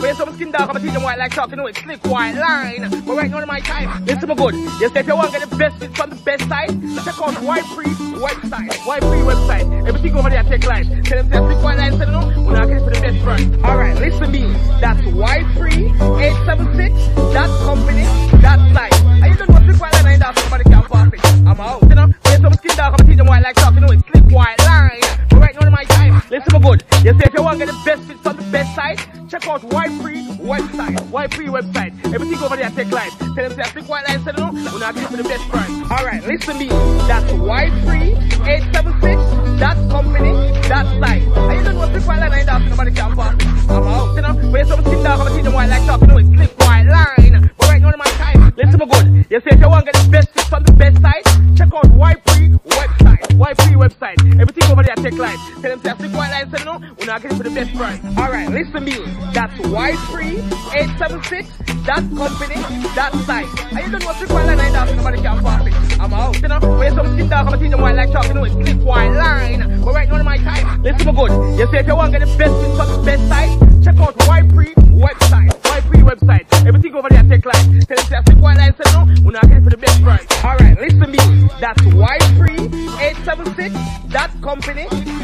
When some skin dark, I'ma teach them white like talking, you know it's slick white line. But right now in my time, listen me good. You say if you want to get the best fit from the best side, check out White Free website. Y-pree website. Everything over there take line. Tell them say slick white line, say no, we're not getting for the best price. Alright, listen to me. That's White Free 876 time, listen good. You say if you want to get the best fit from the best side, check out Y-pree website. Y-pree website. Everything over there take line. Tell them say I think white line said no, we're not for the best price. Alright, listen to me. That's White Free 876 dot company dot site. And you don't know slick white line ain't that somebody can pass. I'm out, you know. When some skin dark, I'ma teach them white like talking, website. Everything over there take line. Tell them I think white line said no, we're not getting for the best price. Alright, listen me. That's White Free 876 dot company dot site. And you don't know slick white line that somebody can pass it. I'm out, you know. When some skin dark, I'ma teach them white like talking, you know it's slick white line. But right now in my time, listen me good. You say if you want to get the best from the best side, check out Y-pree website. Y-pree website. Everything over there take line. Tell them I think white line said no, we're not getting for the best price. Alright, listen me. That's White Free 876 dot company dot